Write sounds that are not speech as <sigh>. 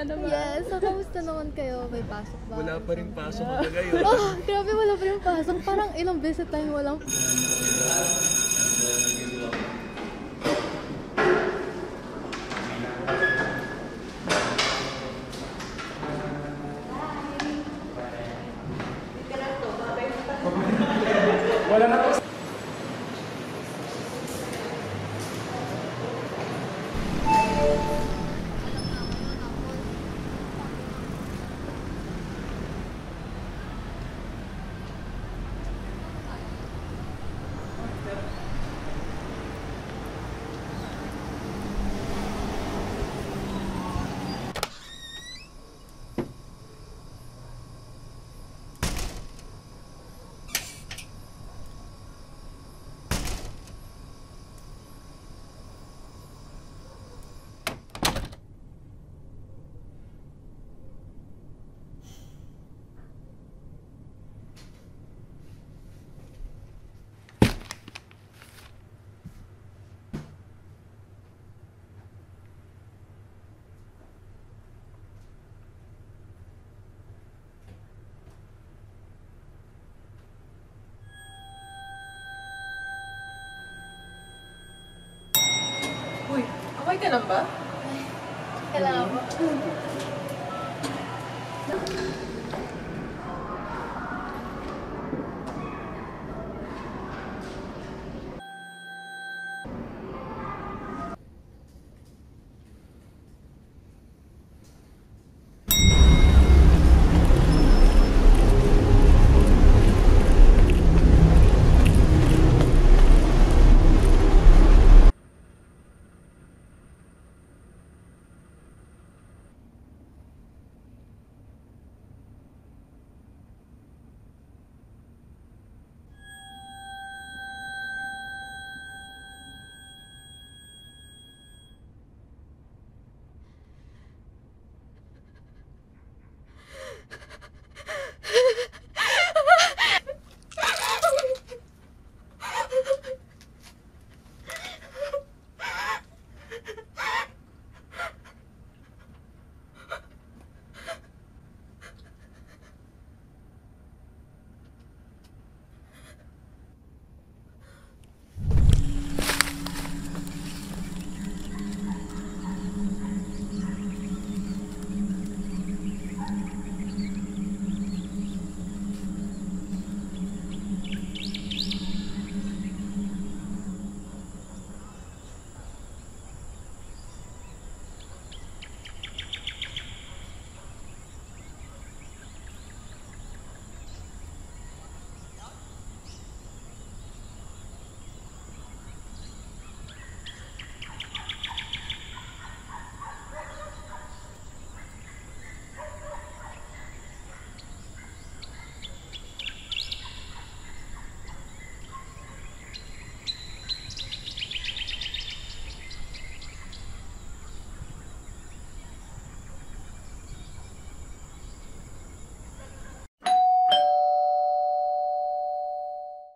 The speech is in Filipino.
na naman. Yes, so kamusta naman kayo? May pasok ba? Wala pa rin pasok hanggang ngayon. oh, <laughs> grabe wala pa rin pasok. Parang ilang beses tayong walang... okay ka lang ba? Kailangan ko.